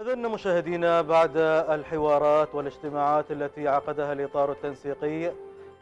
إذن مشاهدينا بعد الحوارات والاجتماعات التي عقدها الإطار التنسيقي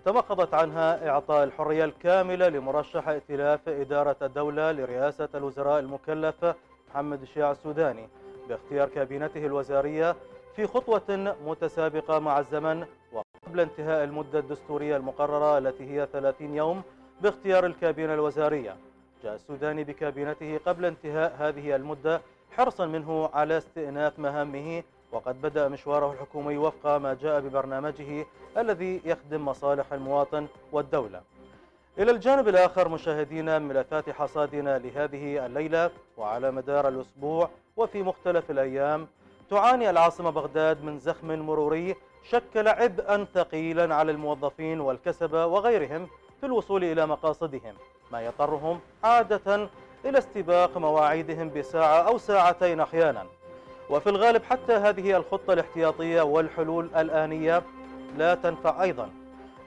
تمخضت عنها إعطاء الحرية الكاملة لمرشح ائتلاف إدارة الدولة لرئاسة الوزراء المكلف محمد الشيع السوداني باختيار كابينته الوزارية في خطوة متسابقة مع الزمن وقبل انتهاء المدة الدستورية المقررة التي هي 30 يوم باختيار الكابينة الوزارية. جاء السوداني بكابينته قبل انتهاء هذه المدة حرصا منه على استئناف مهامه وقد بدأ مشواره الحكومي وفق ما جاء ببرنامجه الذي يخدم مصالح المواطن والدولة. إلى الجانب الآخر مشاهدينا ملفات حصادنا لهذه الليلة وعلى مدار الأسبوع وفي مختلف الأيام تعاني العاصمة بغداد من زخم مروري شكل عبئا ثقيلا على الموظفين والكسبة وغيرهم في الوصول إلى مقاصدهم ما يضطرهم عادة إلى استباق مواعيدهم بساعة أو ساعتين أحيانا. وفي الغالب حتى هذه الخطة الاحتياطية والحلول الآنية لا تنفع أيضا.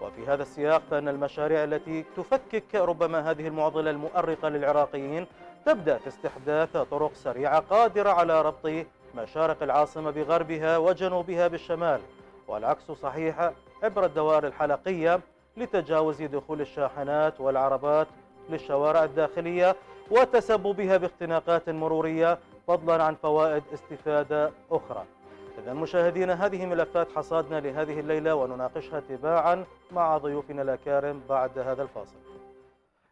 وفي هذا السياق فإن المشاريع التي تفكك ربما هذه المعضلة المؤرقة للعراقيين تبدأ في استحداث طرق سريعة قادرة على ربط مشارق العاصمة بغربها وجنوبها بالشمال. والعكس صحيح عبر الدوائر الحلقية لتجاوز دخول الشاحنات والعربات للشوارع الداخلية وتسببها باختناقات مرورية فضلا عن فوائد استفادة أخرى. إذا مشاهدينا هذه ملفات حصادنا لهذه الليلة ونناقشها تباعا مع ضيوفنا الأكارم بعد هذا الفاصل.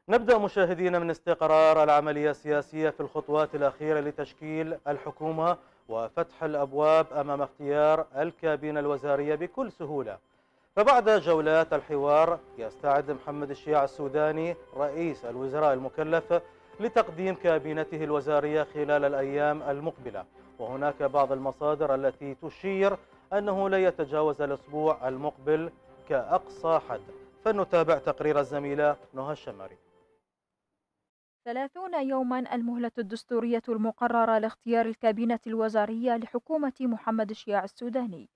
نبدأ مشاهدينا من استقرار العملية السياسية في الخطوات الأخيرة لتشكيل الحكومة وفتح الأبواب أمام اختيار الكابينة الوزارية بكل سهولة. فبعد جولات الحوار يستعد محمد الشيع السوداني رئيس الوزراء المكلف لتقديم كابينته الوزارية خلال الأيام المقبلة. وهناك بعض المصادر التي تشير أنه لا يتجاوز الأسبوع المقبل كأقصى حد. فلنتابع تقرير الزميلة نهى الشماري ثلاثون يوما المهلة الدستورية المقررة لاختيار الكابينة الوزارية لحكومة محمد الشياع السوداني.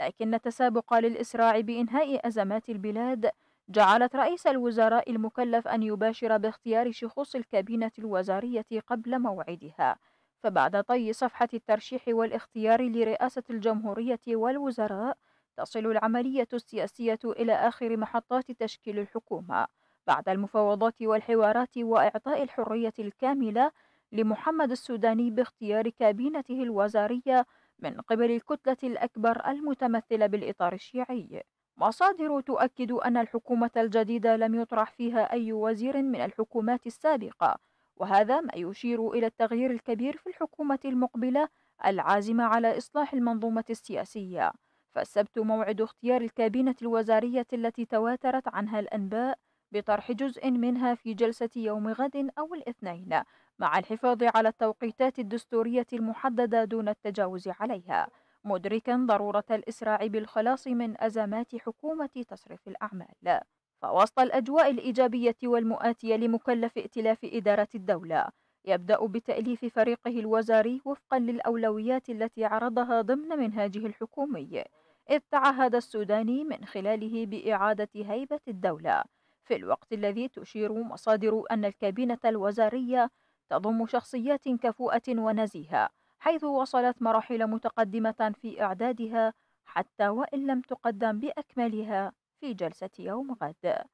لكن تسابق للإسراع بإنهاء أزمات البلاد جعلت رئيس الوزراء المكلف أن يباشر باختيار شخوص الكابينة الوزارية قبل موعدها. فبعد طي صفحة الترشيح والاختيار لرئاسة الجمهورية والوزراء تصل العملية السياسية إلى آخر محطات تشكيل الحكومة. بعد المفاوضات والحوارات وإعطاء الحرية الكاملة لمحمد السوداني باختيار كابينته الوزارية من قبل الكتلة الأكبر المتمثلة بالإطار الشيعي. مصادر تؤكد أن الحكومة الجديدة لم يطرح فيها أي وزير من الحكومات السابقة وهذا ما يشير إلى التغيير الكبير في الحكومة المقبلة العازمة على إصلاح المنظومة السياسية. فالسبت موعد اختيار الكابينة الوزارية التي تواترت عنها الأنباء بطرح جزء منها في جلسة يوم غد أو الاثنين مع الحفاظ على التوقيتات الدستورية المحددة دون التجاوز عليها. مدركا ضرورة الإسراع بالخلاص من أزمات حكومة تصرف الأعمال. فوسط الأجواء الإيجابية والمؤاتية لمكلف ائتلاف إدارة الدولة يبدأ بتأليف فريقه الوزاري وفقا للأولويات التي عرضها ضمن منهاجه الحكومي. إذ تعهد السوداني من خلاله بإعادة هيبة الدولة. في الوقت الذي تشير مصادر أن الكابينة الوزارية تضم شخصيات كفؤة ونزيهة. حيث وصلت مراحل متقدمة في إعدادها حتى وإن لم تقدم بأكملها في جلسة يوم غد.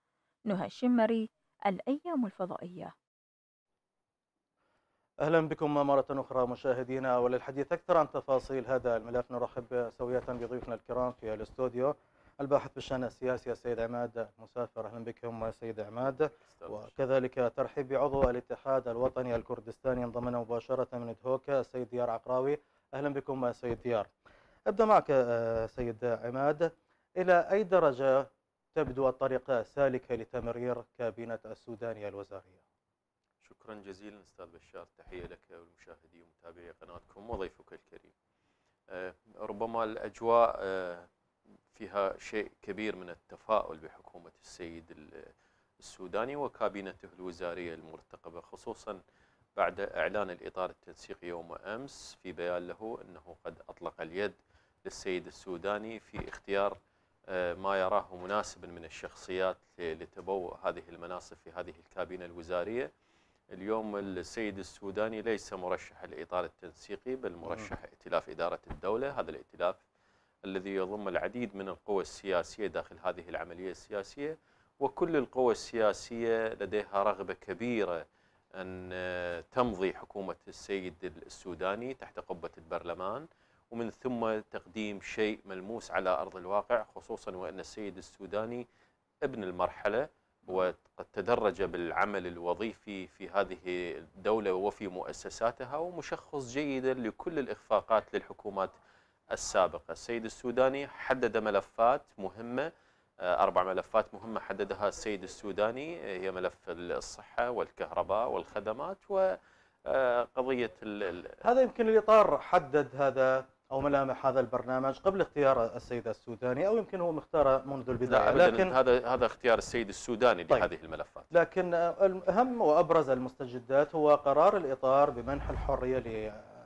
نهى الشمري الأيام الفضائية. أهلا بكم مرة أخرى مشاهدينا وللحديث أكثر عن تفاصيل هذا الملف. نرحب سوية بضيوفنا الكرام في الاستوديو الباحث بالشأن السياسي السيد عماد مسافر. أهلا بكم سيد عماد. وكذلك ترحيب بعضو الاتحاد الوطني الكردستاني ينضم مباشرة من دهوكا السيد ديار عقراوي. أهلا بكم سيد ديار. أبدأ معك آه، سيد عماد. إلى أي درجة تبدو الطريقة سالكة لتمرير كابينة السودانية الوزارية؟ شكرا جزيلا أستاذ بشار. تحية لك والمشاهدين ومتابعي قناتكم وضيفك الكريم. آه، ربما الأجواء آه، فيها شيء كبير من التفاؤل بحكومة السيد السوداني وكابينته الوزارية المرتقبة خصوصا بعد إعلان الإطار التنسيقي يوم أمس في بيان له أنه قد أطلق اليد للسيد السوداني في اختيار آه، ما يراه مناسبا من الشخصيات لتبوء هذه المناصب في هذه الكابينة الوزارية. اليوم السيد السوداني ليس مرشح الإطار التنسيقي بل مرشح ائتلاف إدارة الدولة. هذا الائتلاف الذي يضم العديد من القوى السياسية داخل هذه العملية السياسية وكل القوى السياسية لديها رغبة كبيرة أن تمضي حكومة السيد السوداني تحت قبة البرلمان ومن ثم تقديم شيء ملموس على أرض الواقع خصوصا وأن السيد السوداني ابن المرحلة وقد تدرج بالعمل الوظيفي في هذه الدولة وفي مؤسساتها ومشخص جيدا لكل الإخفاقات للحكومات السابقة. السيد السوداني حدد ملفات مهمة آه، أربع ملفات مهمة حددها السيد السوداني. آه، هي ملف الصحة والكهرباء والخدمات وقضية هذا يمكن الإطار حدد هذا أو ملامح هذا البرنامج قبل اختيار السيد السوداني أو يمكن هو مختاره منذ البداية. لا لكن هذا هذا اختيار السيد السوداني طيب. لهذه الملفات. لكن الأهم وأبرز المستجدات هو قرار الإطار بمنح الحرية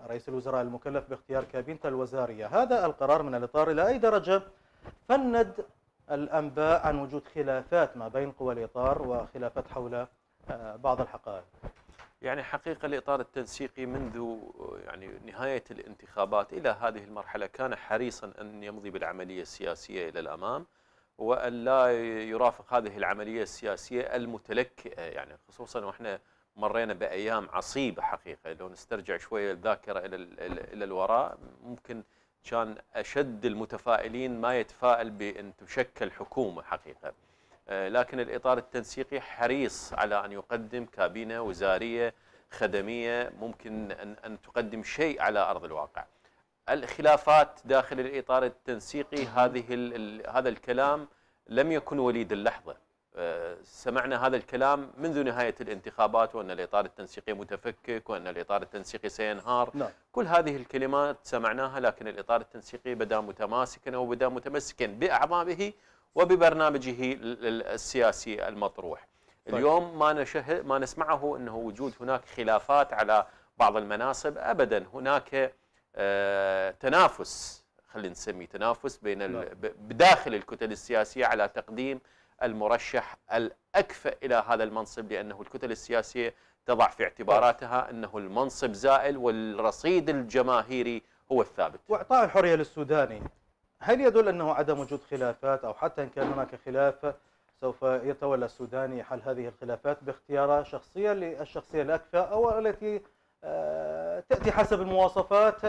لرئيس الوزراء المكلف باختيار كابينة الوزارية. هذا القرار من الإطار إلى أي درجة؟ فند الأنباء عن وجود خلافات ما بين قوى الإطار وخلافات حول آه، بعض الحقائق. يعني حقيقة الإطار التنسيقي منذ يعني نهاية الانتخابات إلى هذه المرحلة كان حريصا أن يمضي بالعملية السياسية إلى الأمام وأن لا يرافق هذه العملية السياسية المتلكئة يعني خصوصا وإحنا مرينا بأيام عصيبة حقيقة. لو نسترجع شوية الذاكرة إلى إلى الوراء ممكن كان أشد المتفائلين ما يتفائل بأن تشكل حكومة حقيقة. آه، لكن الإطار التنسيقي حريص على أن يقدم كابينة وزارية خدمية ممكن أن, أن تقدم شيء على أرض الواقع. الخلافات داخل الإطار التنسيقي هذه هذا الكلام لم يكن وليد اللحظة. آه، سمعنا هذا الكلام منذ نهاية الانتخابات وأن الإطار التنسيقي متفكك وأن الإطار التنسيقي سينهار. نعم. كل هذه الكلمات سمعناها لكن الإطار التنسيقي بدا متماسكا وبدا متمسكا بأعضائه وببرنامجه السياسي المطروح طيب. اليوم ما نشهد ما نسمعه أنه وجود هناك خلافات على بعض المناصب ابدا هناك آه تنافس خلينا نسميه تنافس بين ال... نعم. بداخل الكتل السياسية على تقديم المرشح الأكفأ إلى هذا المنصب لأنه الكتل السياسية تضع في اعتباراتها أنه المنصب زائل والرصيد الجماهيري هو الثابت. وإعطاء الحرية للسوداني هل يدل أنه عدم وجود خلافات أو حتى إن كان هناك خلاف سوف يتولى السوداني حل هذه الخلافات باختيار شخصية للشخصية الأكفأ أو التي آه، تأتي حسب المواصفات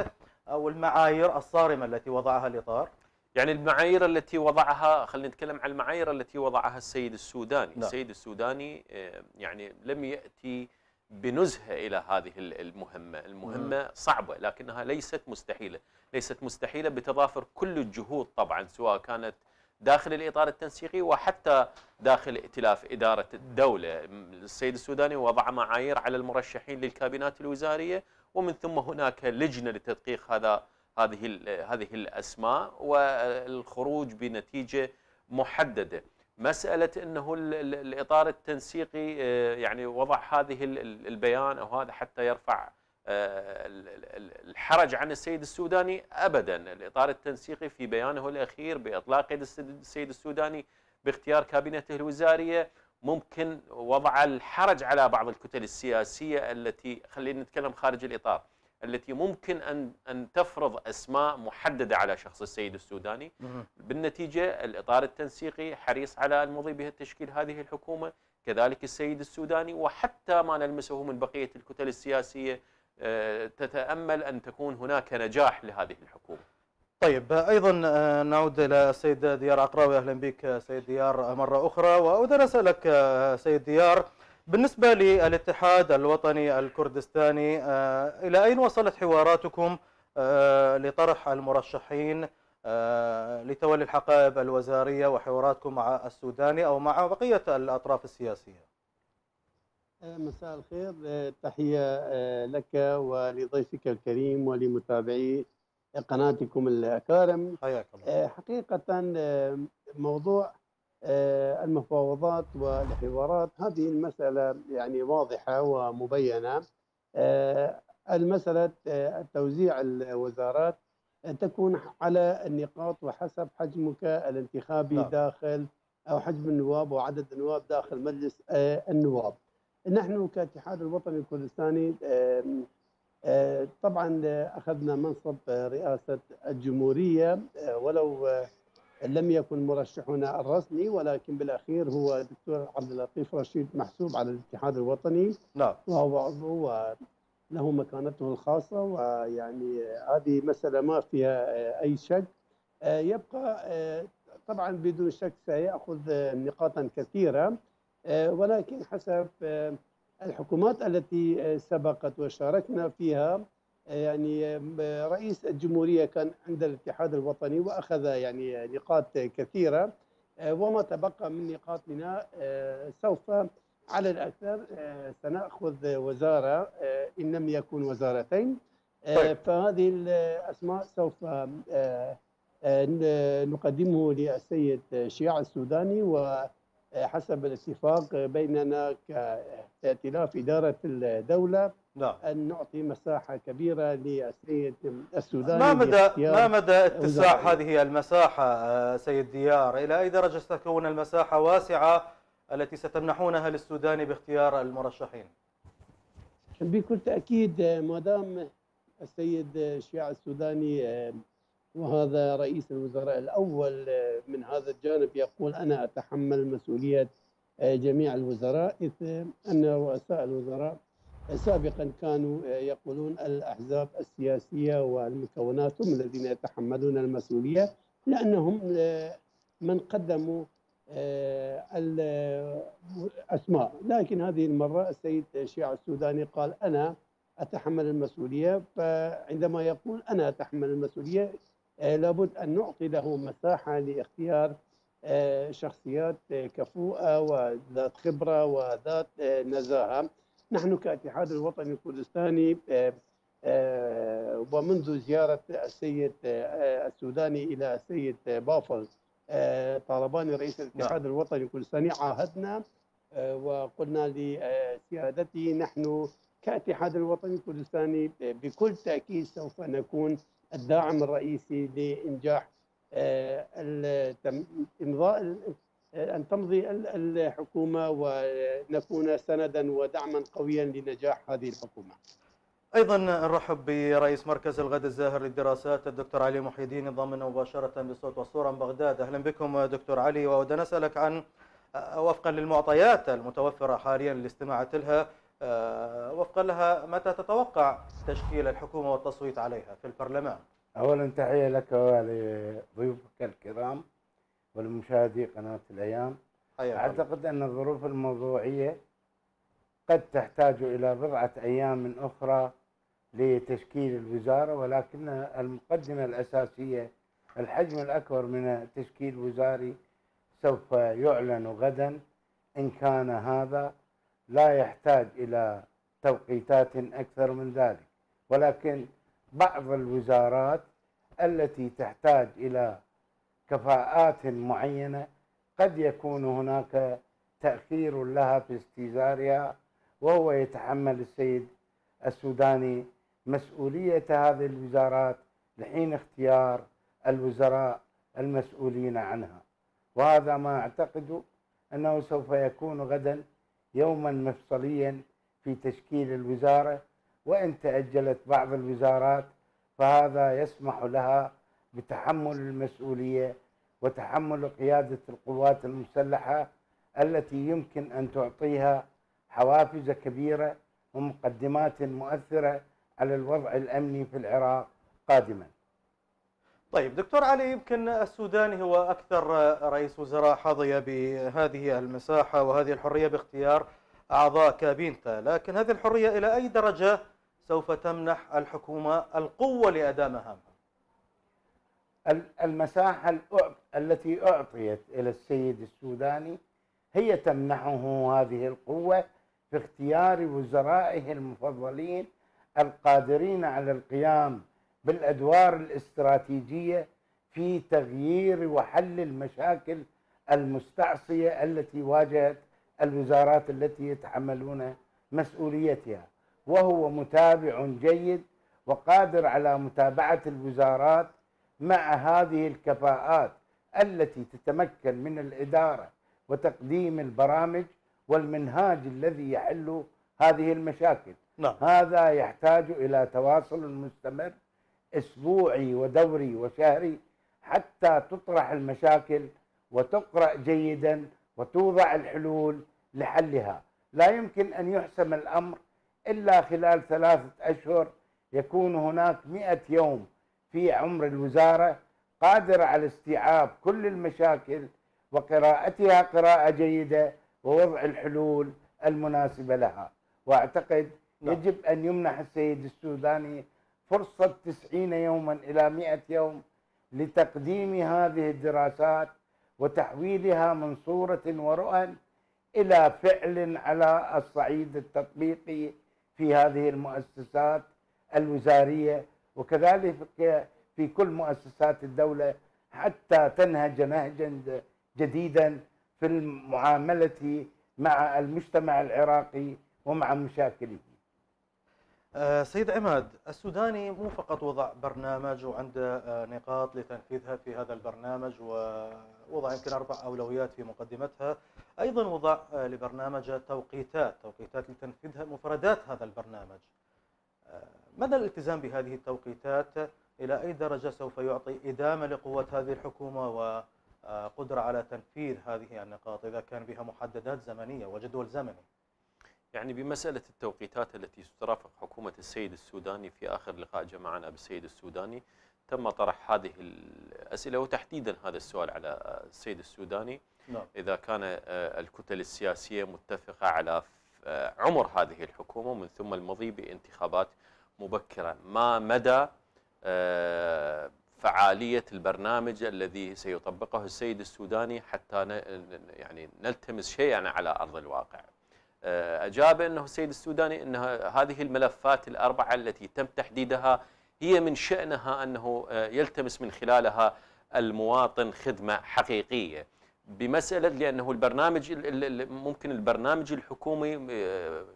أو المعايير الصارمة التي وضعها الإطار يعني المعايير التي وضعها خلينا نتكلم عن المعايير التي وضعها السيد السوداني. لا. السيد السوداني آه، يعني لم يأتي بنزهة إلى هذه المهمة. المهمة صعبة لكنها ليست مستحيلة. ليست مستحيلة بتضافر كل الجهود طبعا سواء كانت داخل الإطار التنسيقي وحتى داخل ائتلاف إدارة الدولة. السيد السوداني وضع معايير على المرشحين للكابينات الوزارية ومن ثم هناك لجنة لتدقيق هذا هذه هذه الأسماء والخروج بنتيجة محددة. مسألة أنه الإطار التنسيقي آه، يعني وضع هذه البيان أو هذا حتى يرفع آه، الحرج عن السيد السوداني أبدا. الإطار التنسيقي في بيانه الأخير بإطلاق يد السيد السوداني باختيار كابينته الوزارية ممكن وضع الحرج على بعض الكتل السياسية التي خلينا نتكلم خارج الإطار. التي ممكن أن أن تفرض أسماء محددة على شخص السيد السوداني. بالنتيجة الإطار التنسيقي حريص على المضي به تشكيل هذه الحكومة. كذلك السيد السوداني وحتى ما نلمسه من بقية الكتل السياسية آه، تتأمل أن تكون هناك نجاح لهذه الحكومة. طيب أيضا آه، نعود إلى السيد ديار عقراوي. أهلا بك سيد ديار مرة أخرى. وأود أن أسألك آه، سيد ديار بالنسبة للاتحاد الوطني الكردستاني آه، إلى أين وصلت حواراتكم آه، لطرح المرشحين آه، لتولي الحقائب الوزارية وحواراتكم مع السوداني أو مع بقية الأطراف السياسية؟ مساء الخير. تحية لك ولضيفك الكريم ولمتابعي قناتكم الأكارم. حياك الله. حقيقة موضوع المفاوضات والحوارات هذه المسألة يعني واضحة ومبينة آه، المسألة آه، توزيع الوزارات تكون على النقاط وحسب حجمك الانتخابي لا. نعم. داخل أو حجم النواب وعدد النواب داخل مجلس النواب نحن كاتحاد الوطني الكردستاني آه، طبعا أخذنا منصب رئاسة الجمهورية آه، ولو آه، لم يكن مرشحنا الرسمي ولكن بالأخير هو الدكتور عبد اللطيف رشيد محسوب على الاتحاد الوطني. نعم. وهو عضو وله مكانته الخاصة ويعني هذه مسألة ما فيها آه، أي شك. آه، يبقى آه، طبعا بدون شك سيأخذ آه، نقاطا كثيرة. آه، ولكن حسب الحكومات التي سبقت وشاركنا فيها يعني رئيس الجمهورية كان عند الاتحاد الوطني وأخذ يعني نقاط كثيرة آه، وما تبقى من نقاطنا آه، سوف على الأكثر آه، سنأخذ وزارة آه، إن لم يكن وزارتين طيب. فهذه الأسماء سوف نقدمه للسيد شياع السوداني وحسب الاتفاق بيننا كائتلاف إدارة الدولة نعم. أن نعطي مساحة كبيرة للسيد السوداني ما مدى ما مدى اتساع. هذه المساحة آه، سيد ديار؟ إلى أي درجة ستكون المساحة واسعة التي ستمنحونها للسودان باختيار المرشحين؟ بكل تأكيد آه، ما دام السيد شياع السوداني آه، وهذا رئيس الوزراء الأول من هذا الجانب يقول أنا أتحمل مسؤولية جميع الوزراء إذ أن رؤساء الوزراء سابقا كانوا آه، يقولون الأحزاب السياسية والمكونات هم الذين يتحملون المسؤولية لأنهم آه، من قدموا آه، الأسماء لكن هذه المرة السيد شيع السوداني قال أنا أتحمل المسؤولية فعندما يقول أنا أتحمل المسؤولية آه، لابد أن نعطي له مساحة لاختيار شخصيات كفؤة وذات خبرة وذات نزاهة. نحن كاتحاد الوطني الكردستاني آه، آه، ومنذ زيارة السيد آه، السوداني إلى السيد بافل طالباني رئيس الاتحاد الوطني الكردستاني عاهدنا وقلنا لسيادته نحن كاتحاد الوطني الكردستاني بكل تأكيد سوف نكون الداعم الرئيسي لإنجاح إمضاء أن تمضي ال- الحكومة ونكون سندا ودعما قويا لنجاح هذه الحكومة. أيضا نرحب برئيس مركز الغد الزاهر للدراسات الدكتور علي محي الدين انضمنا مباشرة بالصوت والصورة من بغداد. أهلا بكم دكتور علي وأود أن أسألك عن وفقا للمعطيات المتوفرة حاليا اللي استمعت لها وفقا لها متى تتوقع تشكيل الحكومة والتصويت عليها في البرلمان؟ اولا تحية لك ولضيوفك الكرام. ولمشاهدي قناة الأيام حياك الله. أعتقد أن الظروف الموضوعية قد تحتاج إلى بضعة أيام أخرى لتشكيل الوزارة ولكن المقدمة الأساسية الحجم الأكبر من تشكيل وزاري سوف يعلن غدا إن كان هذا لا يحتاج إلى توقيتات أكثر من ذلك ولكن بعض الوزارات التي تحتاج إلى كفاءات معينة قد يكون هناك تأخير لها في استيزارها وهو يتحمل السيد السوداني مسؤولية هذه الوزارات لحين اختيار الوزراء المسؤولين عنها. وهذا ما أعتقد أنه سوف يكون غدا يوما مفصليا في تشكيل الوزارة وإن تأجلت بعض الوزارات فهذا يسمح لها بتحمل المسؤولية وتحمل قيادة القوات المسلحة التي يمكن أن تعطيها حوافز كبيرة ومقدمات مؤثرة على الوضع الأمني في العراق قادما. طيب دكتور علي يمكن السوداني هو أكثر رئيس وزراء حظي بهذه المساحة وهذه الحرية باختيار أعضاء كابينته، لكن هذه الحرية إلى أي درجة سوف تمنح الحكومة القوة لاداء مهامها؟ ال- المساحة التي أعطيت إلى السيد السوداني هي تمنحه هذه القوة في اختيار وزرائه المفضلين القادرين على القيام بالأدوار الاستراتيجية في تغيير وحل المشاكل المستعصية التي واجهت الوزارات التي يتحملون مسؤوليتها. وهو متابع جيد وقادر على متابعة الوزارات مع هذه الكفاءات التي تتمكن من الإدارة وتقديم البرامج والمنهاج الذي يحل هذه المشاكل. نعم. هذا يحتاج إلى تواصل مستمر أسبوعي ودوري وشهري حتى تطرح المشاكل وتقرأ جيدا وتوضع الحلول لحلها. لا يمكن أن يحسم الأمر إلا خلال ثلاثة أشهر يكون هناك مئة يوم في عمر الوزارة قادرة على استيعاب كل المشاكل وقراءتها قراءة جيدة ووضع الحلول المناسبة لها وأعتقد نعم. يجب أن يمنح السيد السوداني فرصة تسعين يوما إلى مئة يوم لتقديم هذه الدراسات وتحويلها من صورة ورؤى إلى فعل على الصعيد التطبيقي في هذه المؤسسات الوزارية وكذلك في كل مؤسسات الدولة حتى تنهج نهجا جديدا في المعاملة مع المجتمع العراقي ومع مشاكله. آه، سيد عماد السوداني مو فقط وضع برنامج وعنده آه، نقاط لتنفيذها في هذا البرنامج ووضع يمكن أربع أولويات في مقدمتها. أيضا وضع آه، لبرنامج توقيتات توقيتات لتنفيذها مفردات هذا البرنامج. مدى الالتزام بهذه التوقيتات؟ إلى أي درجة سوف يعطي إدامة لقوة هذه الحكومة وقدرة على تنفيذ هذه النقاط إذا كان بها محددات زمنية وجدول زمني؟ يعني بمسألة التوقيتات التي سترافق حكومة السيد السوداني في آخر لقاء جمعنا بالسيد السوداني تم طرح هذه الأسئلة وتحديدا هذا السؤال على السيد السوداني. نعم. إذا كان آه، الكتل السياسية متفقة على آه، عمر هذه الحكومة ومن ثم المضي بانتخابات مبكرة ما مدى آه، فعالية البرنامج الذي سيطبقه السيد السوداني حتى يعني نلتمس شيئا على أرض الواقع؟ آه، أجاب أنه السيد السوداني أن هذه الملفات الأربعة التي تم تحديدها هي من شأنها أنه آه، يلتمس من خلالها المواطن خدمة حقيقية. بمسألة لأنه البرنامج ممكن البرنامج الحكومي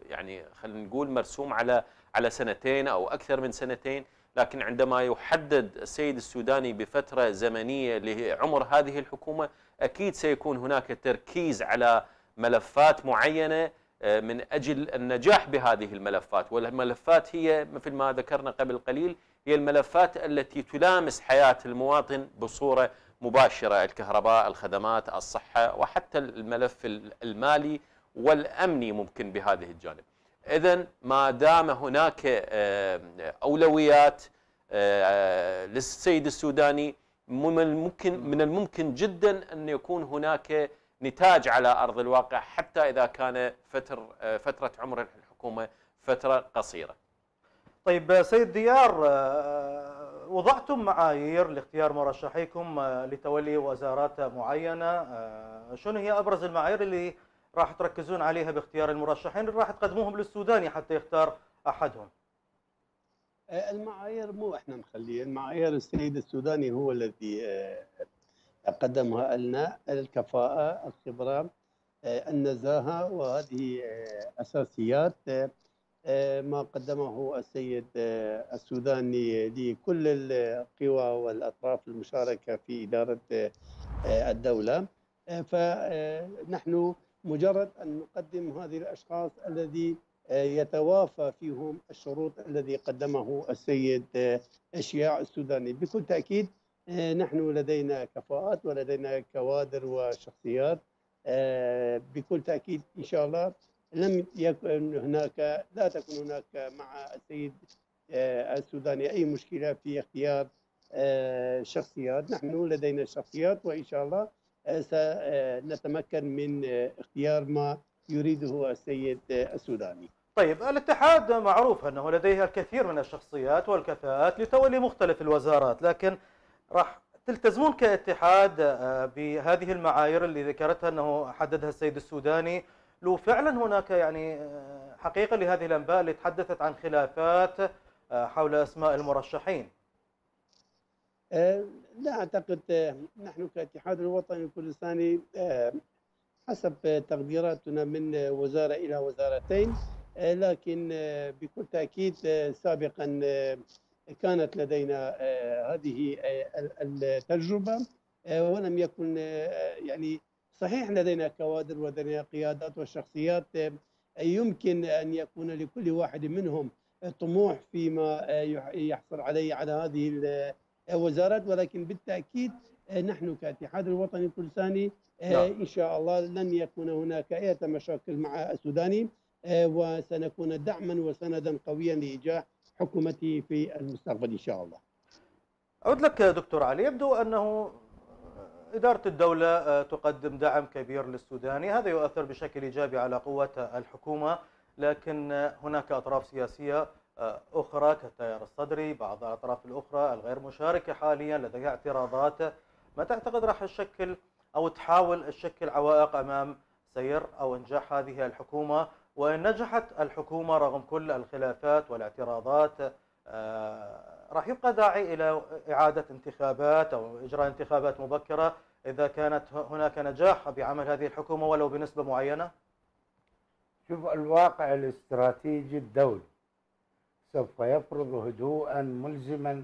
يعني خلينا نقول مرسوم على على سنتين أو أكثر من سنتين لكن عندما يحدد السيد السوداني بفترة زمنية لعمر هذه الحكومة أكيد سيكون هناك تركيز على ملفات معينة آه، من أجل النجاح بهذه الملفات. والملفات هي مثل ما ذكرنا قبل قليل هي الملفات التي تلامس حياة المواطن بصورة مباشرة الكهرباء الخدمات الصحة وحتى الملف المالي والأمني ممكن بهذه الجانب. إذا ما دام هناك آه، أولويات آه، للسيد السوداني من الممكن من الممكن جدا أن يكون هناك نتاج على أرض الواقع حتى إذا كان فتر فترة عمر الحكومة فترة قصيرة. طيب سيد ديار آه، وضعتم معايير لاختيار مرشحيكم آه، لتولي وزارات معينة، آه، شنو هي أبرز المعايير اللي راح تركزون عليها باختيار المرشحين اللي راح تقدموهم للسوداني حتى يختار أحدهم؟ المعايير مو إحنا مخليه، المعايير السيد السوداني هو الذي قدمها لنا الكفاءة الخبرة آه، النزاهة وهذه آه، أساسيات آه، ما قدمه السيد السوداني لكل القوى والأطراف المشاركة في إدارة الدولة فنحن مجرد أن نقدم هذه الأشخاص الذي يتوافى فيهم الشروط الذي قدمه السيد اشياع السوداني. بكل تأكيد آه، نحن لدينا كفاءات ولدينا كوادر وشخصيات آه، بكل تأكيد إن شاء الله لم يكن هناك لا تكون هناك مع السيد آه، السوداني أي مشكلة في اختيار شخصيات. نحن لدينا شخصيات وإن شاء الله سنتمكن من اختيار ما يريده السيد السوداني. طيب الاتحاد معروف أنه لديه الكثير من الشخصيات والكفاءات لتولي مختلف الوزارات لكن راح تلتزمون كاتحاد آه، بهذه المعايير اللي ذكرتها أنه حددها السيد السوداني. لو فعلا هناك يعني آه، حقيقة لهذه الأنباء اللي تحدثت عن خلافات آه، حول أسماء المرشحين. لا أعتقد نحن كاتحاد الوطني الكردستاني حسب تقديراتنا من وزارة إلى وزارتين لكن بكل تأكيد سابقا كانت لدينا آه، هذه آه، التجربة آه، ولم يكن يعني صحيح لدينا كوادر ولدينا قيادات وشخصيات يمكن أن يكون لكل واحد منهم طموح فيما يحصل عليه على هذه الوزارات ولكن بالتأكيد نحن كاتحاد الوطني الفلساني نعم. إن شاء الله لن يكون هناك أي مشاكل مع السوداني وسنكون دعما وسندا قويا لإيجاح حكومتي في المستقبل إن شاء الله. أعود لك دكتور علي. يبدو أنه إدارة الدولة آه، تقدم دعم كبير للسوداني. هذا يؤثر بشكل إيجابي على قوة الحكومة لكن هناك أطراف سياسية آه، أخرى كالتيار الصدري بعض الأطراف الأخرى الغير مشاركة حاليا لديها اعتراضات ما تعتقد راح تشكل أو تحاول تشكل عوائق أمام سير أو إنجاح هذه الحكومة وإن نجحت الحكومة رغم كل الخلافات والاعتراضات آه، راح يبقى داعي إلى إعادة انتخابات أو إجراء انتخابات مبكرة إذا كانت هناك نجاح بعمل هذه الحكومة ولو بنسبة معينة؟ شوف الواقع الاستراتيجي الدولي سوف يفرض هدوءا ملزما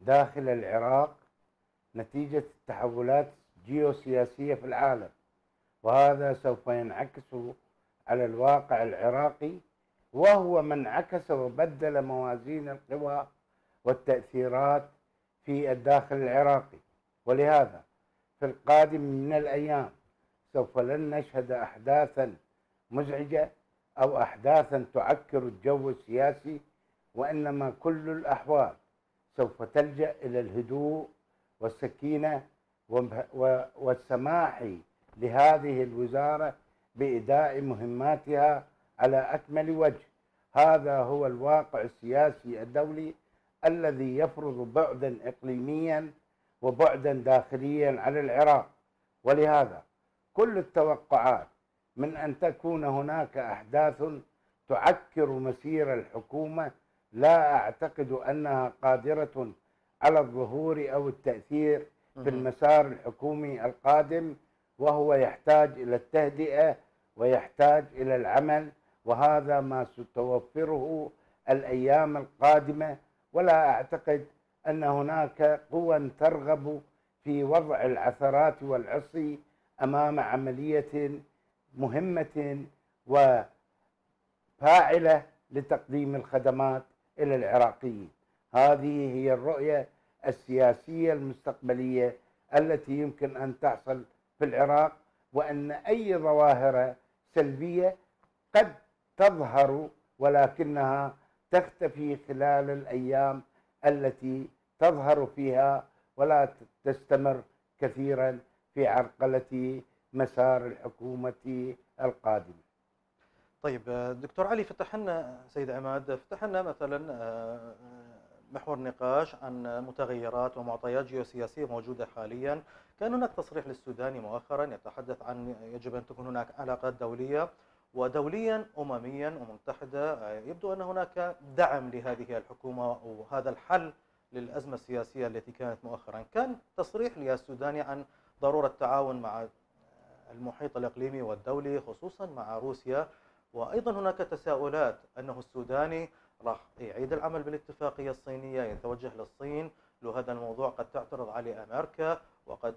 داخل العراق نتيجة التحولات الجيوسياسية في العالم. وهذا سوف ينعكس على الواقع العراقي وهو من عكس وبدل موازين القوى والتأثيرات في الداخل العراقي. ولهذا في القادم من الأيام سوف لن نشهد أحداثا مزعجة أو أحداثا تعكر الجو السياسي وإنما كل الأحوال سوف تلجأ إلى الهدوء والسكينة والسماح لهذه الوزارة بإداء مهماتها على أكمل وجه. هذا هو الواقع السياسي الدولي الذي يفرض بعدا إقليميا وبعدا داخليا على العراق. ولهذا كل التوقعات من أن تكون هناك أحداث تعكر مسير الحكومة لا أعتقد أنها قادرة على الظهور أو التأثير في المسار الحكومي القادم وهو يحتاج إلى التهدئة ويحتاج إلى العمل وهذا ما ستوفره الأيام القادمة. ولا أعتقد أن هناك قوى ترغب في وضع العثرات والعصي أمام عملية مهمة وفاعلة لتقديم الخدمات. إلى العراقيين. هذه هي الرؤية السياسية المستقبلية التي يمكن أن تحصل في العراق وأن أي ظواهر سلبية قد تظهر ولكنها تختفي خلال الأيام التي تظهر فيها ولا تستمر كثيرا في عرقلة مسار الحكومة القادمة. طيب دكتور علي فتح لنا سيد عماد فتح لنا مثلا آه، محور نقاش عن متغيرات ومعطيات جيوسياسية موجودة حاليا. كان هناك تصريح للسوداني مؤخرا يتحدث عن يجب أن تكون هناك علاقات دولية ودوليا أمميا ومتحدة. يبدو أن هناك دعم لهذه الحكومة وهذا الحل للأزمة السياسية التي كانت مؤخرا. كان تصريح للسوداني عن ضرورة التعاون مع المحيط الإقليمي والدولي خصوصا مع روسيا وأيضا هناك تساؤلات أنه السوداني راح يعيد العمل بالاتفاقية الصينية يتوجه للصين لو هذا الموضوع قد تعترض عليه أمريكا وقد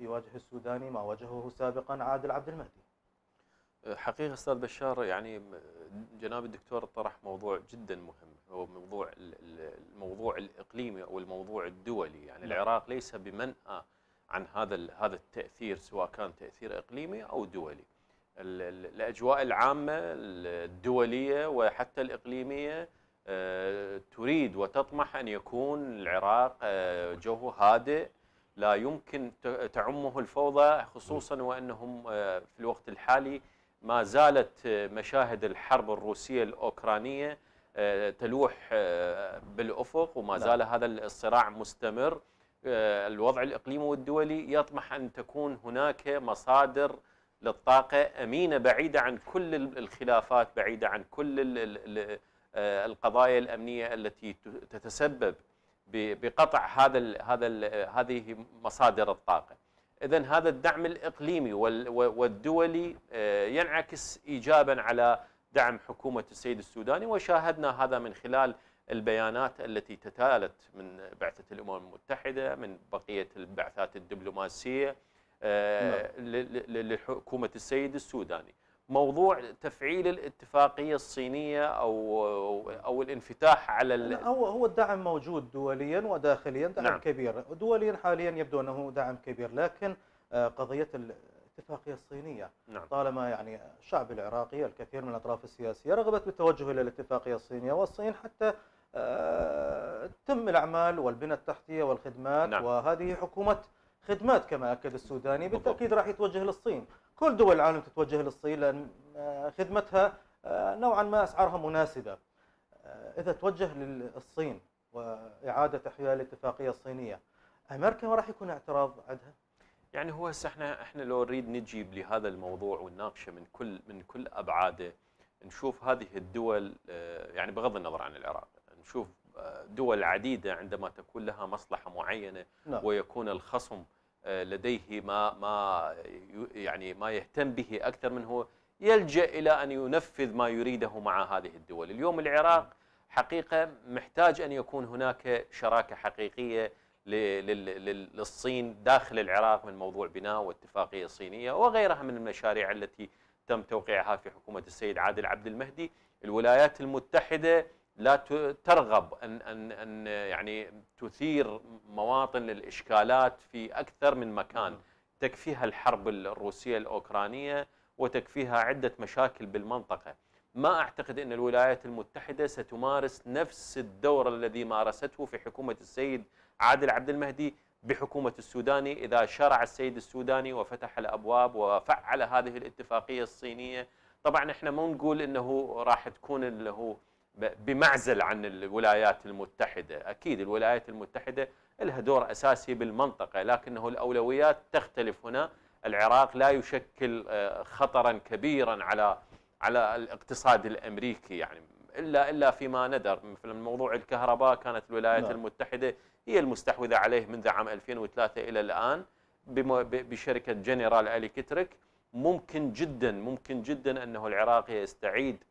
يواجه السوداني ما واجهه سابقا عادل عبد المهدي. حقيقة أستاذ بشار يعني جناب الدكتور طرح موضوع جدا مهم هو موضوع الموضوع الإقليمي أو الموضوع الدولي. يعني نعم. العراق ليس بمنأى عن هذا هذا التأثير سواء كان تأثير إقليمي أو دولي. الأجواء العامة الدولية وحتى الإقليمية آه، تريد وتطمح أن يكون العراق آه، جو هادئ لا يمكن تعمه الفوضى خصوصا وأنهم آه، في الوقت الحالي ما زالت مشاهد الحرب الروسية الأوكرانية آه، تلوح بالأفق وما نعم. زال هذا الصراع مستمر الوضع الإقليمي والدولي يطمح أن تكون هناك مصادر للطاقة أمينة بعيدة عن كل الخلافات بعيدة عن كل القضايا الأمنية التي تتسبب بقطع هذا هذا هذه مصادر الطاقة. إذا هذا الدعم الإقليمي والدولي آه، ينعكس إيجابا على دعم حكومة السيد السوداني وشاهدنا هذا من خلال البيانات التي تتالت من بعثة الأمم المتحدة من بقية البعثات الدبلوماسية آه، لحكومة السيد السوداني موضوع تفعيل الاتفاقية الصينية أو أو الانفتاح على هو هو الدعم موجود دوليا وداخليا دعم نعم. نعم. كبير دوليا حاليا يبدو أنه دعم كبير لكن آه، قضية الاتفاقية الصينية نعم طالما يعني الشعب العراقي الكثير من الأطراف السياسية رغبت بالتوجه إلى الاتفاقية الصينية والصين حتى آه، تم الأعمال والبنى التحتية والخدمات نعم. نعم. وهذه حكومة خدمات كما أكد السوداني. بالتأكيد راح يتوجه للصين كل دول العالم تتوجه للصين لأن آه، خدمتها آه، نوعا ما أسعارها مناسبة آه، إذا توجه للصين وإعادة إحياء الاتفاقية الصينية أمريكا ما راح يكون اعتراض عندها يعني هو هسه إحنا إحنا لو نريد نجيب لهذا الموضوع ونناقشه من كل من كل أبعاده نشوف هذه الدول يعني بغض النظر عن العراق نشوف دول عديدة عندما تكون لها مصلحة معينة نعم. ويكون الخصم لديه ما ما يعني ما يهتم به أكثر منه يلجأ إلى أن ينفذ ما يريده مع هذه الدول، اليوم العراق حقيقة محتاج أن يكون هناك شراكة حقيقية للصين داخل العراق من موضوع بناء واتفاقية صينية وغيرها من المشاريع التي تم توقيعها في حكومة السيد عادل عبد المهدي، الولايات المتحدة لا ترغب أن أن أن يعني تثير مواطن للإشكالات في أكثر من مكان. تكفيها الحرب الروسية الأوكرانية وتكفيها عدة مشاكل بالمنطقة. ما أعتقد أن الولايات المتحدة ستمارس نفس الدور الذي مارسته في حكومة السيد عادل عبد المهدي بحكومة السوداني. إذا شرع السيد السوداني وفتح الأبواب وفعل هذه الاتفاقية الصينية، طبعا إحنا مو نقول إنه راح تكون اللي هو بمعزل عن الولايات المتحدة، أكيد الولايات المتحدة لها دور أساسي بالمنطقة لكنه الأولويات تختلف هنا، العراق لا يشكل آه، خطرا كبيرا على على الاقتصاد الأمريكي يعني إلا إلا فيما ندر. مثل موضوع الكهرباء كانت الولايات نعم. المتحدة هي المستحوذة عليه منذ عام 2003 إلى الآن بشركة جنرال الكتريك ممكن جدا ممكن جدا أنه العراق يستعيد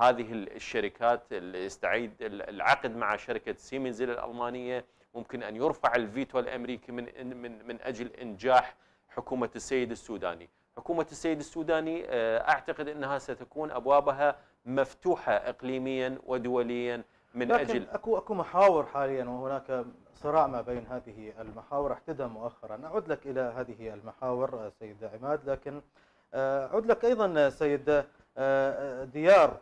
هذه ال- الشركات ال- يستعيد ال- العقد مع شركة سيمنز الألمانية. ممكن أن يرفع الفيتو الأمريكي من من من أجل إنجاح حكومة السيد السوداني. حكومة السيد السوداني آه، أعتقد إنها ستكون أبوابها مفتوحة اقليميا ودوليا من لكن أجل اكو أكو محاور حاليا وهناك صراع ما بين هذه المحاور. احتدم مؤخرا. أعود لك إلى هذه المحاور آه، سيد عماد. لكن آه، أعود لك أيضا سيد ديار.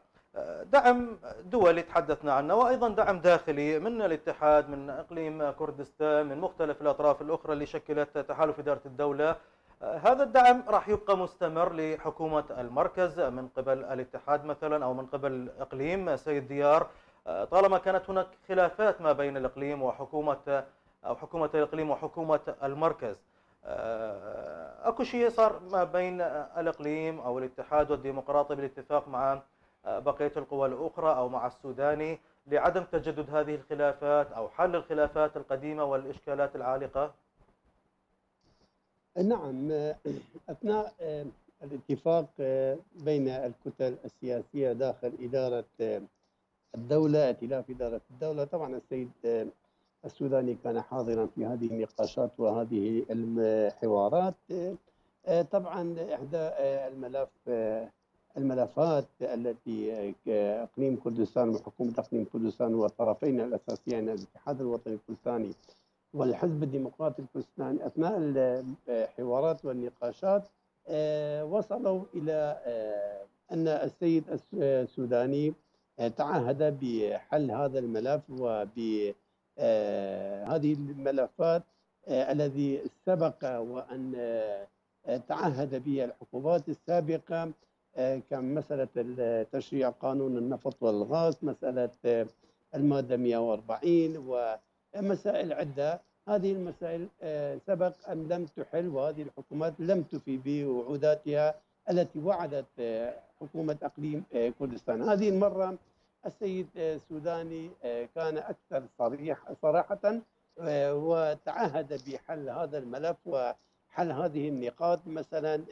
دعم دولي تحدثنا عنه وأيضا دعم داخلي من الاتحاد من إقليم كردستان من مختلف الأطراف الأخرى اللي شكلت تحالف إدارة الدولة. هذا الدعم راح يبقى مستمر لحكومة المركز من قبل الاتحاد مثلا أو من قبل إقليم سيد ديار. طالما كانت هناك خلافات ما بين الإقليم وحكومة أو حكومة الإقليم وحكومة المركز. آه، أكو شيء صار ما بين الإقليم أو الاتحاد والديمقراطي بالاتفاق مع آه، بقية القوى الأخرى أو مع السوداني لعدم تجدد هذه الخلافات أو حل الخلافات القديمة والإشكالات العالقة؟ نعم أثناء الاتفاق بين الكتل السياسية داخل إدارة الدولة ائتلاف إدارة الدولة طبعا السيد السوداني كان حاضرا في هذه النقاشات وهذه الحوارات طبعا إحدى الملف الملفات التي إقليم كردستان وحكومة إقليم كردستان والطرفين الأساسيين الاتحاد الوطني الكردستاني والحزب الديمقراطي الكردستاني أثناء الحوارات والنقاشات آه، وصلوا إلى آه، أن السيد السوداني آه، تعهد بحل هذا الملف وبهذه الملفات الذي سبق وأن تعهد به الحكومات السابقة كمساله تشريع قانون النفط والغاز مسألة المادة 140 ومسائل عدة. هذه المسائل سبق أن لم تحل وهذه الحكومات لم تفي بوعوداتها التي وعدت حكومة أقليم كردستان. هذه المرة السيد السوداني كان أكثر صريح صراحة وتعهد بحل هذا الملف وحل هذه النقاط. مثلا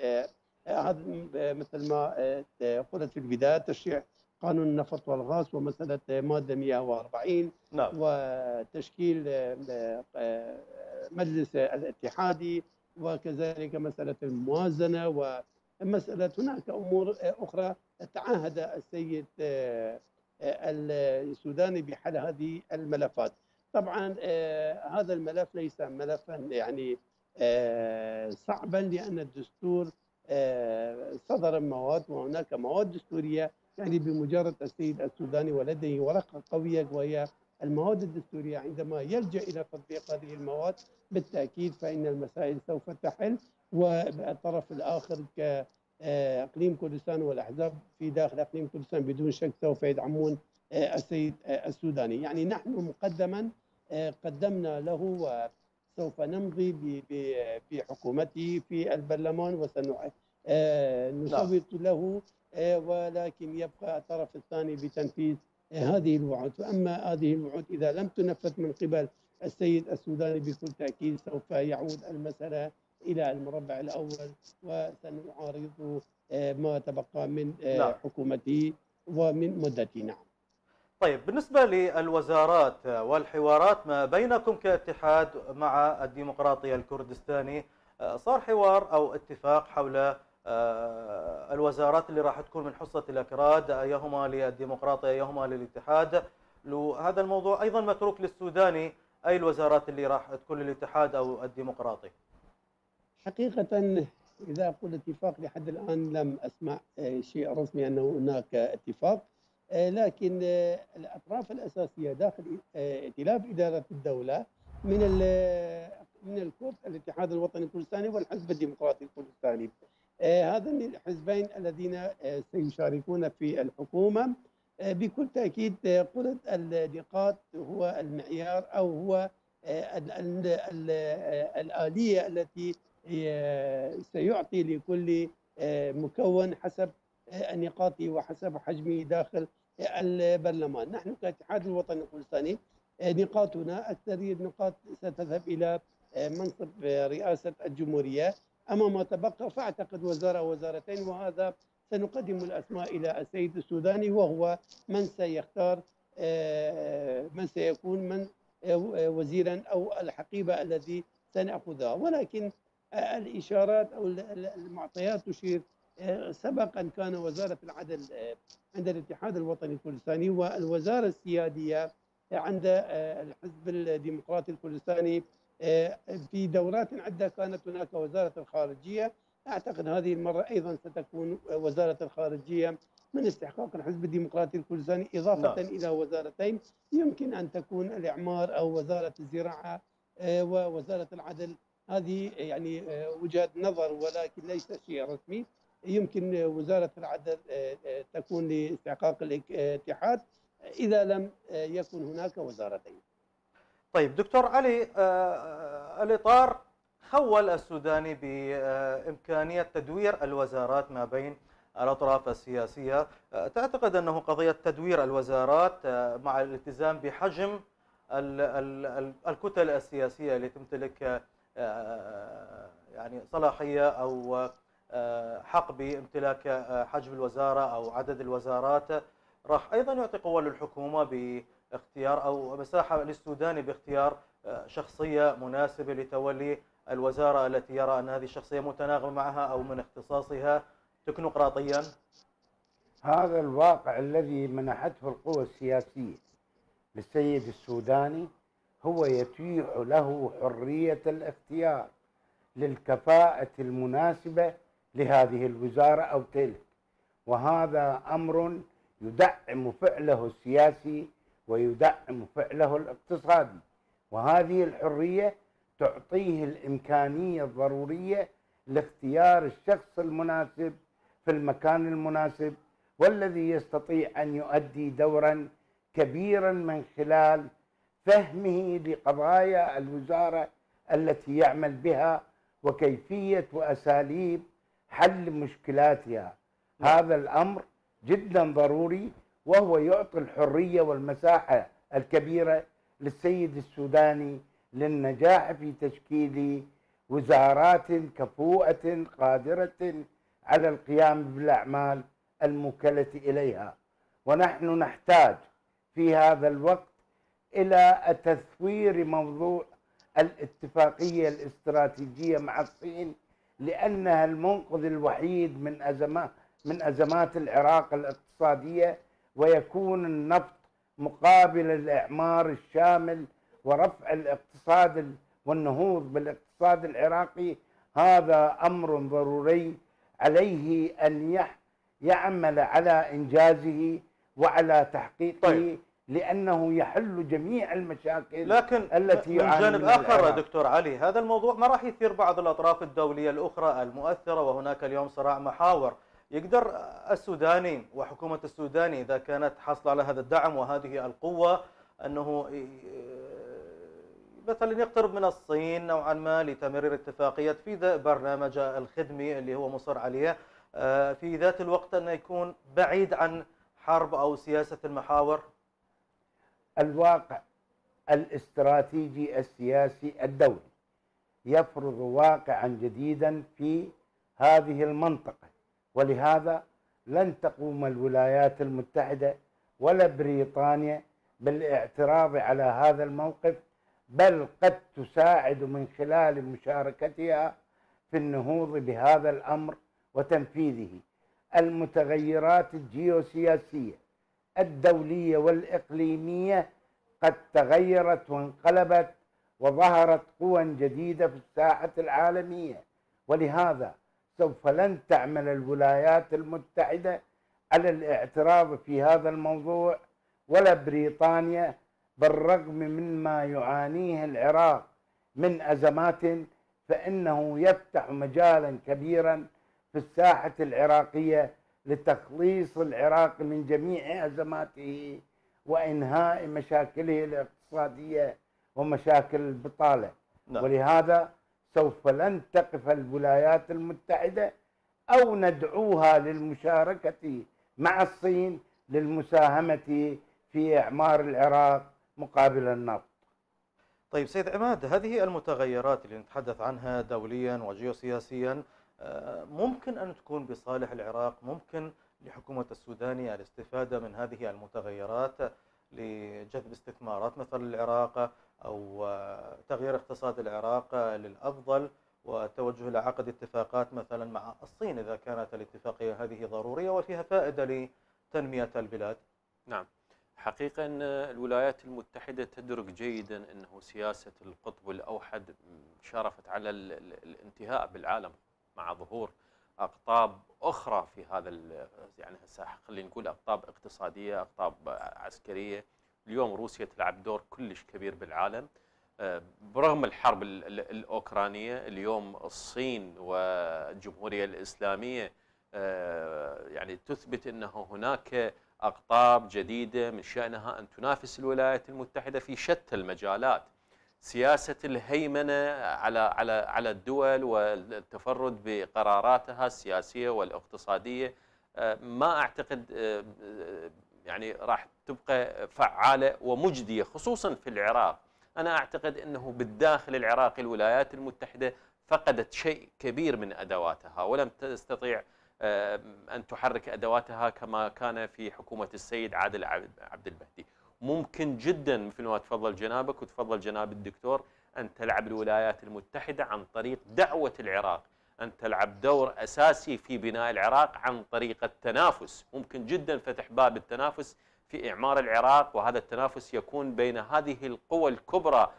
هذا مثل ما قلت في البداية تشريع قانون النفط والغاز ومسألة مادة 140 نعم. وتشكيل مجلس الاتحادي وكذلك مسألة الموازنة ومسألة هناك أمور أخرى تعهد السيد السوداني بحل هذه الملفات. طبعا هذا الملف ليس ملفا يعني صعبا لأن الدستور صدر مواد وهناك مواد دستورية يعني بمجرد السيد السوداني ولديه ورقة قوية وهي المواد الدستورية. عندما يلجأ إلى تطبيق هذه المواد بالتأكيد فإن المسائل سوف تحل والطرف الآخر كإقليم كردستان والأحزاب في داخل إقليم كردستان بدون شك سوف يدعمون السيد السوداني. يعني نحن مقدما قدمنا له وسوف نمضي بحكومته في البرلمان وسنصوت نعم. له ولكن يبقى الطرف الثاني بتنفيذ هذه الوعود فأما هذه الوعود إذا لم تنفذ من قبل السيد السوداني بكل تأكيد سوف يعود المسألة إلى المربع الأول وسنعارض ما تبقى من نعم. حكومته ومن مدته نعم طيب بالنسبة للوزارات والحوارات ما بينكم كاتحاد مع الديمقراطية الكردستاني؟ صار حوار أو اتفاق حول آه، الوزارات اللي راح تكون من حصة الأكراد أيهما للديمقراطية أيهما للاتحاد. هذا الموضوع أيضا متروك للسوداني أي الوزارات اللي راح تكون للاتحاد أو الديمقراطي؟ حقيقة إذا أقول اتفاق لحد الآن لم أسمع آه، شيء رسمي أنه هناك اتفاق. آه، لكن الأطراف الأساسية داخل ائتلاف إدارة الدولة من من الكرد الاتحاد الوطني الكردستاني والحزب الديمقراطي الكردستاني. آه، هذان الحزبين الذين آه، سيشاركون في الحكومة. آه، بكل تأكيد قرة النقاط هو المعيار أو هو الآلية التي سيعطي لكل مكون حسب نقاطه وحسب حجمه داخل البرلمان، نحن كاتحاد الوطني الكردستاني نقاطنا اكثريه النقاط ستذهب إلى منصب رئاسة الجمهورية أما ما تبقى فأعتقد وزارة وزارتين وهذا سنقدم الأسماء إلى السيد السوداني وهو من سيختار آه، من سيكون من آه، وزيرا أو الحقيبة الذي سنأخذها ولكن آه، الإشارات أو المعطيات تشير سبق أن كان وزارة العدل عند الاتحاد الوطني الكردستاني والوزارة السيادية عند الحزب الديمقراطي الكردستاني آه، في دورات عدة كانت هناك وزارة الخارجية أعتقد هذه المرة أيضا ستكون وزارة الخارجية من استحقاق الحزب الديمقراطي الكردستاني إضافة لا. نعم. إلى وزارتين يمكن أن تكون الإعمار أو وزارة الزراعة آه، ووزارة العدل هذه يعني آه، وجهة نظر ولكن ليس شيء رسمي يمكن وزارة العدل تكون لاستحقاق الاتحاد إذا لم يكن هناك وزارتين. طيب دكتور علي آه، آه، الإطار خول السوداني بإمكانية تدوير الوزارات ما بين الأطراف السياسية. آه، تعتقد أنه قضية تدوير الوزارات مع الالتزام بحجم الكتل السياسية اللي تمتلك يعني صلاحية أو حق بامتلاك حجم الوزارة أو عدد الوزارات راح أيضا يعطي قوة للحكومة اختيار أو مساحة للسوداني باختيار آه، شخصية مناسبة لتولي الوزارة التي يرى أن هذه الشخصية متناغمة معها أو من اختصاصها. تكنوقراطيا. هذا الواقع الذي منحته القوى السياسية للسيد السوداني هو يتيح له حرية الاختيار للكفاءة المناسبة لهذه الوزارة أو تلك. وهذا أمر يدعم فعله السياسي ويدعم فعله الاقتصادي. وهذه الحرية تعطيه الإمكانية الضرورية لاختيار الشخص المناسب في المكان المناسب والذي يستطيع أن يؤدي دورا كبيرا من خلال فهمه لقضايا الوزارة التي يعمل بها وكيفية وأساليب حل مشكلاتها. هذا الأمر جدا ضروري وهو يعطي الحرية والمساحة الكبيرة للسيد السوداني للنجاح في تشكيل وزارات كفوءة قادرة على القيام بالأعمال الموكلة إليها. ونحن نحتاج في هذا الوقت إلى تثوير موضوع الاتفاقية الاستراتيجية مع الصين لأنها المنقذ الوحيد من أزمات من أزمات العراق الاقتصادية ويكون النفط مقابل الإعمار الشامل ورفع الاقتصاد والنهوض بالاقتصاد العراقي هذا أمر ضروري عليه أن يعمل على إنجازه وعلى تحقيقه طيب. لأنه يحل جميع المشاكل لكن التي من جانب آخر دكتور علي هذا الموضوع ما راح يثير بعض الأطراف الدولية الأخرى المؤثرة وهناك اليوم صراع محاور. يقدر السوداني وحكومة السوداني إذا كانت حاصلة على هذا الدعم وهذه القوة أنه مثلا يقترب من الصين نوعا ما لتمرير اتفاقية في برنامج الخدمي اللي هو مصر عليه. آه، في ذات الوقت انه يكون بعيد عن حرب أو سياسة المحاور. الواقع الاستراتيجي السياسي الدولي يفرض واقعا جديدا في هذه المنطقة ولهذا لن تقوم الولايات المتحدة ولا بريطانيا بالاعتراض على هذا الموقف بل قد تساعد من خلال مشاركتها في النهوض بهذا الأمر وتنفيذه. المتغيرات الجيوسياسية الدولية والإقليمية قد تغيرت وانقلبت وظهرت قوى جديدة في الساحة العالمية. ولهذا سوف لن تعمل الولايات المتحدة على الاعتراض في هذا الموضوع ولا بريطانيا بالرغم مما يعانيه العراق من أزمات فإنه يفتح مجالا كبيرا في الساحة العراقية لتخليص العراق من جميع أزماته وإنهاء مشاكله الاقتصادية ومشاكل البطالة نعم. ولهذا سوف لن تقف الولايات المتحدة أو ندعوها للمشاركة مع الصين للمساهمة في إعمار العراق مقابل النفط طيب سيد عماد هذه المتغيرات اللي نتحدث عنها دوليا وجيوسياسيا ممكن أن تكون بصالح العراق ممكن لحكومة السوداني الاستفادة من هذه المتغيرات لجذب استثمارات مثل العراق أو تغيير اقتصاد العراق للأفضل والتوجه إلى عقد اتفاقات مثلا مع الصين إذا كانت الاتفاقية هذه ضرورية وفيها فائدة لتنمية البلاد. نعم. حقيقة أن الولايات المتحدة تدرك جيدا أنه سياسة القطب الأوحد شرفت على الانتهاء بالعالم. مع ظهور أقطاب أخرى في هذا يعني هسه خلينا نقول أقطاب اقتصادية أقطاب عسكرية. اليوم روسيا تلعب دور كلش كبير بالعالم. آه، برغم الحرب الأوكرانية اليوم الصين والجمهوريه الإسلامية آه، يعني تثبت إنه هناك أقطاب جديدة من شأنها أن تنافس الولايات المتحدة في شتى المجالات. سياسة الهيمنة على على على الدول والتفرد بقراراتها السياسية والاقتصادية آه، ما أعتقد آه، آه، يعني راح تبقى فعالة ومجدية خصوصا في العراق. أنا أعتقد إنه بالداخل العراقي الولايات المتحدة فقدت شيء كبير من أدواتها ولم تستطيع أن تحرك أدواتها كما كان في حكومة السيد عادل عبد المهدي ممكن جدا مثل ما تفضل جنابك وتفضل جناب الدكتور أن تلعب الولايات المتحدة عن طريق دعوة العراق أن تلعب دور أساسي في بناء العراق عن طريق التنافس. ممكن جدا فتح باب التنافس في إعمار العراق وهذا التنافس يكون بين هذه القوى الكبرى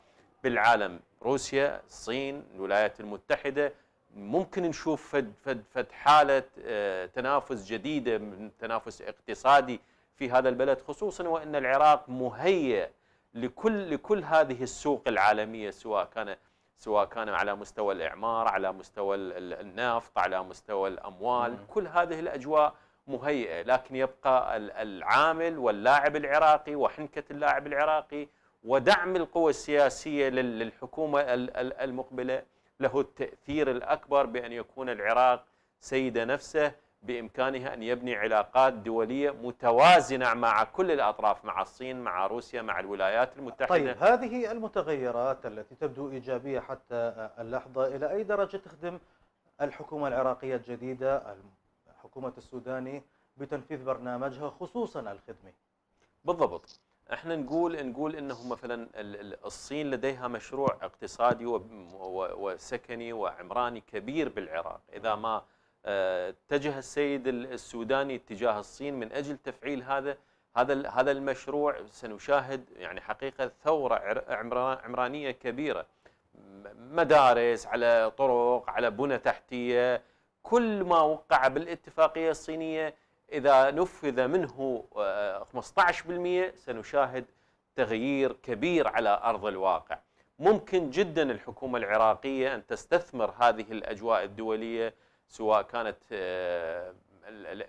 بالعالم روسيا الصين الولايات المتحدة. ممكن نشوف فد, فد, فد حالة آه، تنافس جديدة من تنافس اقتصادي في هذا البلد خصوصا وإن العراق مهيئ لكل لكل هذه السوق العالمية سواء كان سواء كان على مستوى الإعمار على مستوى النفط على مستوى الأموال. كل هذه الأجواء مهيئة لكن يبقى العامل واللاعب العراقي وحنكة اللاعب العراقي ودعم القوى السياسية للحكومة المقبلة له التأثير الأكبر بأن يكون العراق سيد نفسه بإمكانها أن يبني علاقات دولية متوازنة مع كل الأطراف مع الصين مع روسيا مع الولايات المتحدة. طيب هذه المتغيرات التي تبدو إيجابية حتى اللحظة إلى أي درجة تخدم الحكومة العراقية الجديدة حكومة السوداني بتنفيذ برنامجها خصوصا الخدمي؟ بالضبط. إحنا نقول نقول إنه مثلا الصين لديها مشروع اقتصادي وسكني وعمراني كبير بالعراق. إذا ما اتجه السيد السوداني اتجاه الصين من أجل تفعيل هذا هذا هذا المشروع. سنشاهد يعني حقيقة ثورة عمرانية كبيرة. مدارس على طرق على بنى تحتية كل ما وقع بالاتفاقية الصينية إذا نفذ منه 15% آه، سنشاهد تغيير كبير على أرض الواقع. ممكن جدا الحكومة العراقية أن تستثمر هذه الأجواء الدولية سواء كانت آه،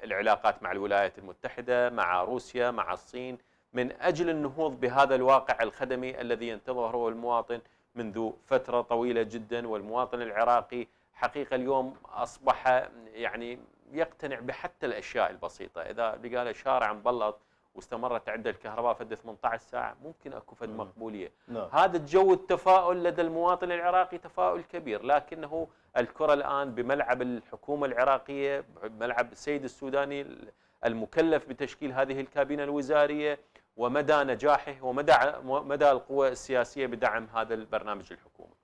العلاقات مع الولايات المتحدة مع روسيا مع الصين من أجل النهوض بهذا الواقع الخدمي الذي ينتظره المواطن منذ فترة طويلة جدا. والمواطن العراقي حقيقة اليوم أصبح يعني يقتنع بحتى الأشياء البسيطة. إذا لقى له شارع مبلط واستمرت عنده الكهرباء فد 18 ساعة ممكن أكو فد مقبولية. نعم. هذا الجو التفاؤل لدى المواطن العراقي تفاؤل كبير لكنه الكرة الآن بملعب الحكومة العراقية بملعب السيد السوداني المكلف بتشكيل هذه الكابينة الوزارية ومدى نجاحه ومدى مدى القوى السياسية بدعم هذا البرنامج الحكومي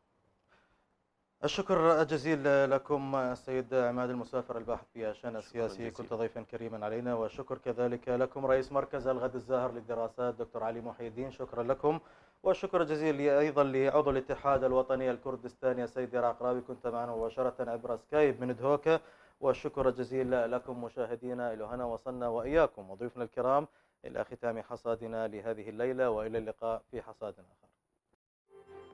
الشكر الجزيل لكم السيد عماد المسافر الباحث في الشأن السياسي كنت ضيفا كريما علينا والشكر كذلك لكم رئيس مركز الغد الزاهر للدراسات دكتور علي محي الدين شكرا لكم. والشكر الجزيل أيضا لعضو الاتحاد الوطني الكردستاني السيد عقرابي كنت معنا مباشرة عبر سكايب من دهوكه والشكر الجزيل لكم مشاهدينا إلى هنا وصلنا وإياكم. وضيوفنا الكرام إلى ختام حصادنا لهذه الليلة وإلى اللقاء في حصاد آخر.